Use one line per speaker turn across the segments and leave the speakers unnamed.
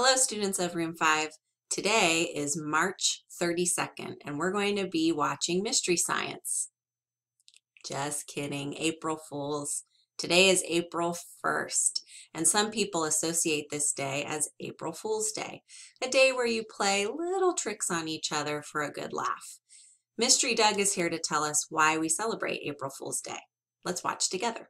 Hello, students of Room 5. Today is March 32nd, and we're going to be watching Mystery Science. Just kidding, April Fools. Today is April 1st, and some people associate this day as April Fool's Day, a day where you play little tricks on each other for a good laugh. Mystery Doug is here to tell us why we celebrate April Fool's Day. Let's watch together.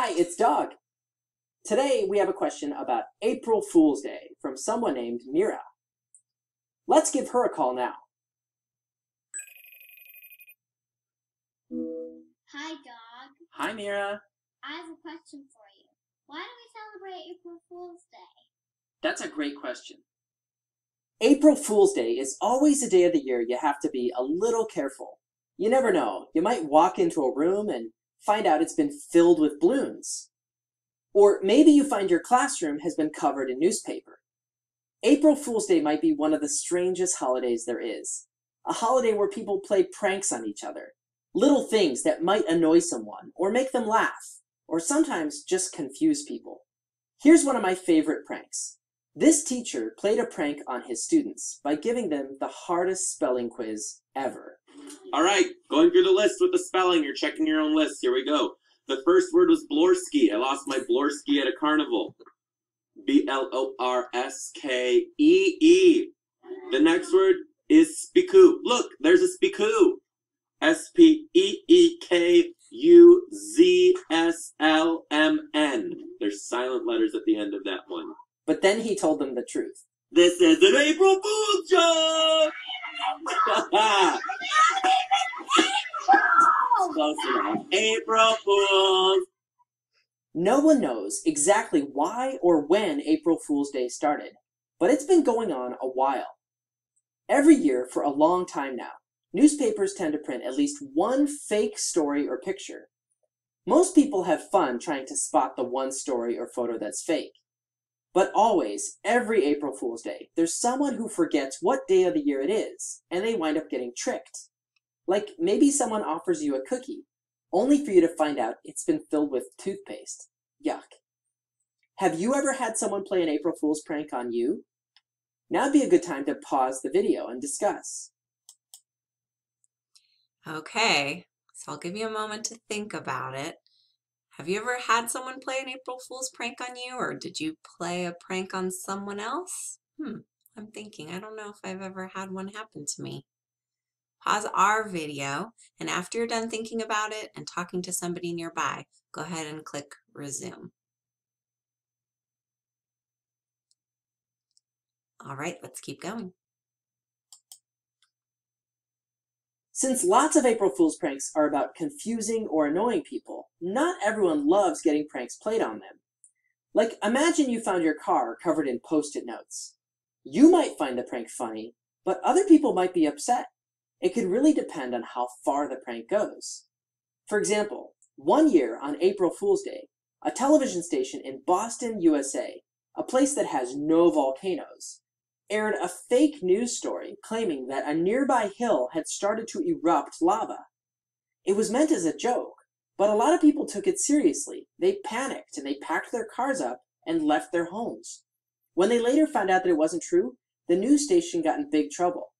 Hi, it's Doug. Today we have a question about April Fool's Day from someone named Mira. Let's give her a call now.
Hi, Doug.
Hi, Mira.
I have a question for you. Why do we celebrate April Fool's Day?
That's a great question. April Fool's Day is always a day of the year you have to be a little careful. You never know. You might walk into a room and find out it's been filled with balloons. Or maybe you find your classroom has been covered in newspaper. April Fool's Day might be one of the strangest holidays there is. A holiday where people play pranks on each other. Little things that might annoy someone or make them laugh, or sometimes just confuse people. Here's one of my favorite pranks. This teacher played a prank on his students by giving them the hardest spelling quiz ever.
All right, going through the list with the spelling. You're checking your own list. Here we go. The first word was Blorski. I lost my Blorski at a carnival. B L O R S K E E. The next word is Spiku. Look, there's a Spiku. S P E E K U Z S L M N. There's silent letters at the end of that one.
But then he told them the truth.
This is an April Fool's joke! Close enough. April Fools!
No one knows exactly why or when April Fool's Day started, but it's been going on a while. Every year for a long time now, newspapers tend to print at least one fake story or picture. Most people have fun trying to spot the one story or photo that's fake. But always, every April Fool's Day, there's someone who forgets what day of the year it is, and they wind up getting tricked. Like maybe someone offers you a cookie, only for you to find out it's been filled with toothpaste. Yuck. Have you ever had someone play an April Fool's prank on you? Now'd be a good time to pause the video and discuss.
Okay, so I'll give you a moment to think about it. Have you ever had someone play an April Fool's prank on you, or did you play a prank on someone else? Hmm, I'm thinking. I don't know if I've ever had one happen to me. Pause our video, and after you're done thinking about it and talking to somebody nearby, go ahead and click resume. All right, let's keep going.
Since lots of April Fool's pranks are about confusing or annoying people, not everyone loves getting pranks played on them. Like, imagine you found your car covered in post-it notes. You might find the prank funny, but other people might be upset. It could really depend on how far the prank goes. For example, one year on April Fool's Day, a television station in Boston, USA, a place that has no volcanoes, aired a fake news story claiming that a nearby hill had started to erupt lava. It was meant as a joke, but a lot of people took it seriously. They panicked and they packed their cars up and left their homes. When they later found out that it wasn't true, the news station got in big trouble.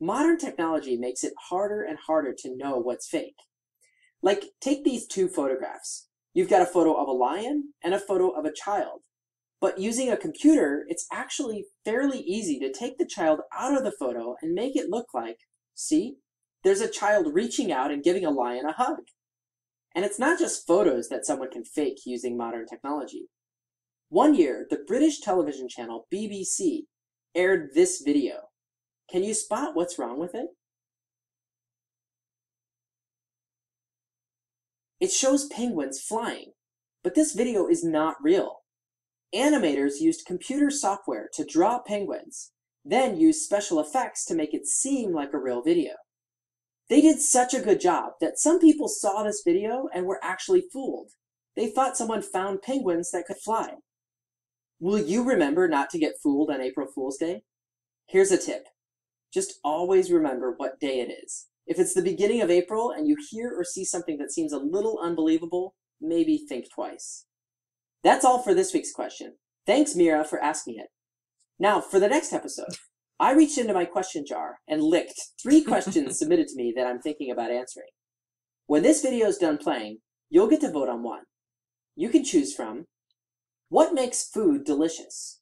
Modern technology makes it harder and harder to know what's fake. Like, take these two photographs. You've got a photo of a lion and a photo of a child. But using a computer, it's actually fairly easy to take the child out of the photo and make it look like, see, there's a child reaching out and giving a lion a hug. And it's not just photos that someone can fake using modern technology. One year, the British television channel BBC aired this video. Can you spot what's wrong with it? It shows penguins flying, but this video is not real. Animators used computer software to draw penguins, then used special effects to make it seem like a real video. They did such a good job that some people saw this video and were actually fooled. They thought someone found penguins that could fly. Will you remember not to get fooled on April Fool's Day? Here's a tip. Just always remember what day it is. If it's the beginning of April and you hear or see something that seems a little unbelievable, maybe think twice. That's all for this week's question. Thanks, Mira, for asking it. Now, for the next episode, I reached into my question jar and licked three questions submitted to me that I'm thinking about answering. When this video is done playing, you'll get to vote on one. You can choose from What makes food delicious?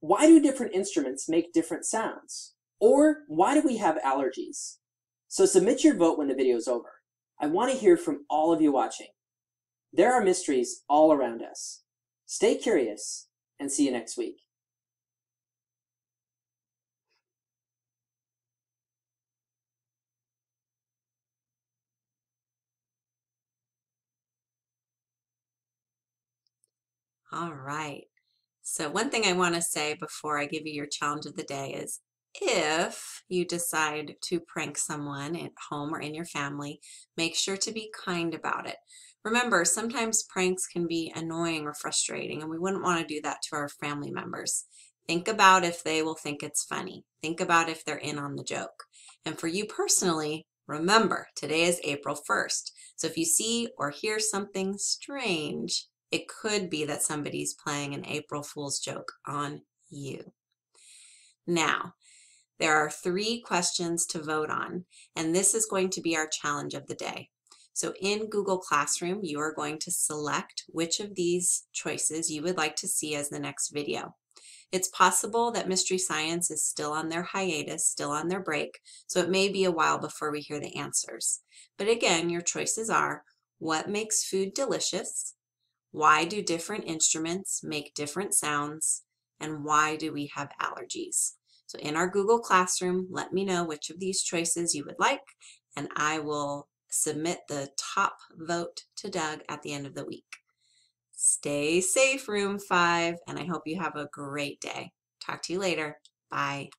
Why do different instruments make different sounds? Or why do we have allergies? So submit your vote when the video is over. I want to hear from all of you watching. There are mysteries all around us. Stay curious and see you next week.
All right. So one thing I want to say before I give you your challenge of the day is if you decide to prank someone at home or in your family, make sure to be kind about it. Remember, sometimes pranks can be annoying or frustrating, and we wouldn't want to do that to our family members. Think about if they will think it's funny. Think about if they're in on the joke. And for you personally, remember, today is April 1st. So if you see or hear something strange, it could be that somebody's playing an April Fool's joke on you. Now, there are three questions to vote on, and this is going to be our challenge of the day. So in Google Classroom, you are going to select which of these choices you would like to see as the next video. It's possible that Mystery Science is still on their hiatus, still on their break, so it may be a while before we hear the answers. But again, your choices are what makes food delicious, why do different instruments make different sounds, and why do we have allergies? So in our Google Classroom, let me know which of these choices you would like, and I will submit the top vote to Doug at the end of the week. Stay safe, Room 5, and I hope you have a great day. Talk to you later. Bye.